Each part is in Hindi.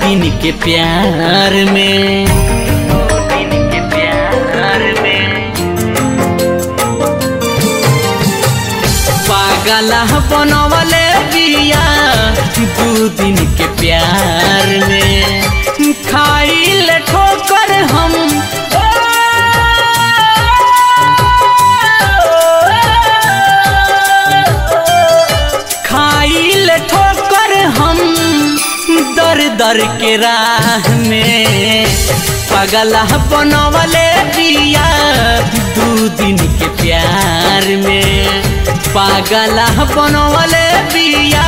दिन के प्यार में। पागल बनवले। दर के राह में। पगल बन वाले पिया दू दिन के प्यार में। पगल बन वाले पिया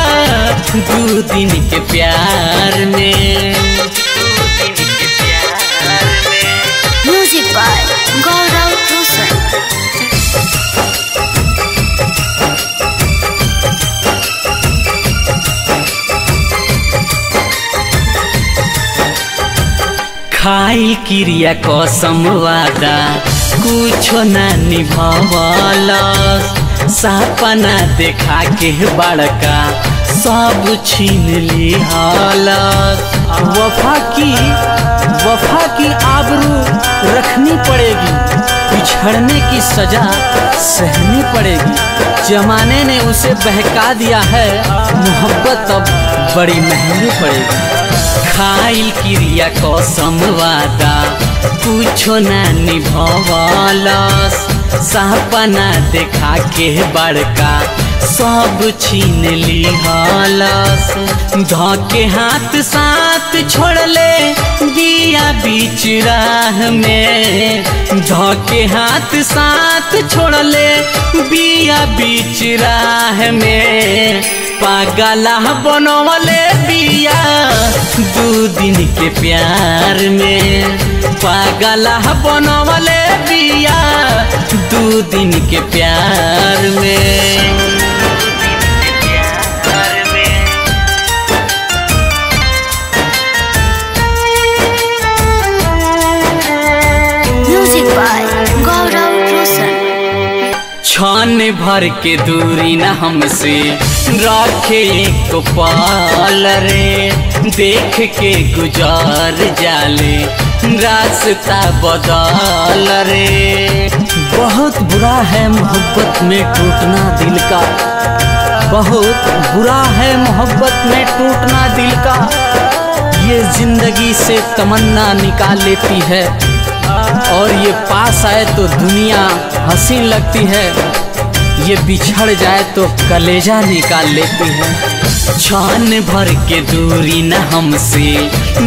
दू दिन के प्यार में। खाई क्रिया कसम वादा। कुछ ना निभवल। सपना देखा के बड़का। सब छीन लिहल। वफा की वफा की आबरू रखनी पड़ेगी। बिछड़ने की सजा सहनी पड़ेगी। जमाने ने उसे बहका दिया है। मोहब्बत अब बड़ी महँगी पड़ेगी। खाइल क्रिया को वादा, पूछो ना निभवलस सपना देखा के बड़का। सब छीन लिहलस धके हाथ साथ छोड़ले दिया बीच राह में। धके हाथ साथ छोड़ले बिया बीच राह में। पागला बनवले बिया दू दिन के प्यार में। पागला बनवले बिया दू दिन के प्यार में। भर के दूरी न हमसे। रखे को पाल रे देख के गुजार जाले। रास्ता बदल रे बहुत बुरा है मोहब्बत में टूटना दिल का। बहुत बुरा है मोहब्बत में टूटना दिल का। ये ज़िंदगी से तमन्ना निकाल लेती है। और ये पास आए तो दुनिया हसीन लगती है। ये बिछड़ जाए तो कलेजा निकाल लेती है। छान भर के दूरी न हमसे,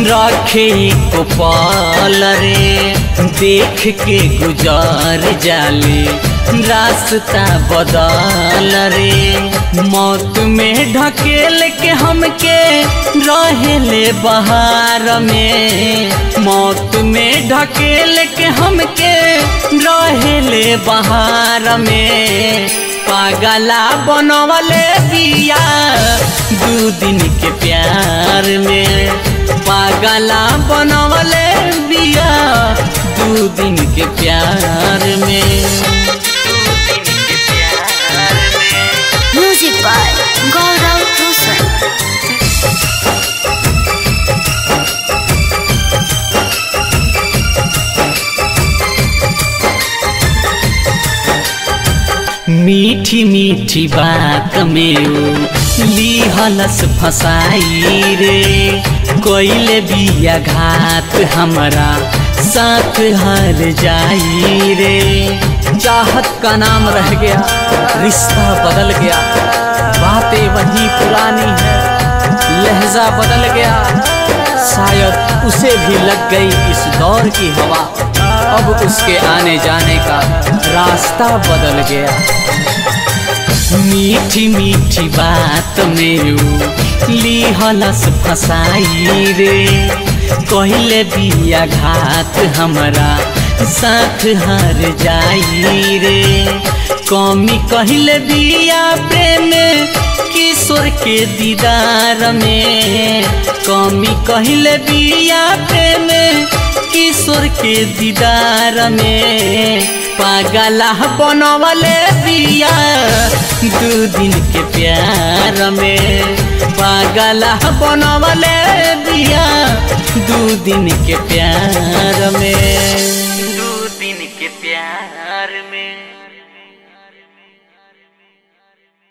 रखे को पाल रे देख के गुजार जाले, रास्ता बदल रे मौत में ढकेल के हमके रहेले बहार में। मौत में ढकेल के हमके रहेले बहार में। पागला बनवले बिया दू दिन के प्यार में पागला बनवले बिया दू दिन के प्यार में। मीठी मीठी बात में लिहलस फसाई रे। कोइले बिया घात हमारा, साथ हार जाई रे। चाहत का नाम रह गया, रिश्ता बदल गया। बातें वही पुरानी है, लहजा बदल गया। शायद उसे भी लग गई इस दौर की हवा। अब उसके आने जाने का रास्ता बदल गया। मीठी मीठी बात में ऊ लिहलस फसाई रे। कहले बिया घात हमरा, साथ हार जाई रे। कमी कहले बिया प्रेम किशोर के दीदार में, कमी कहले बिया प्रेम किशोर के दीदार में पागला बनवले बिया दू दिन के प्यार में पागल बनवले बिया दू दिन के प्यार में।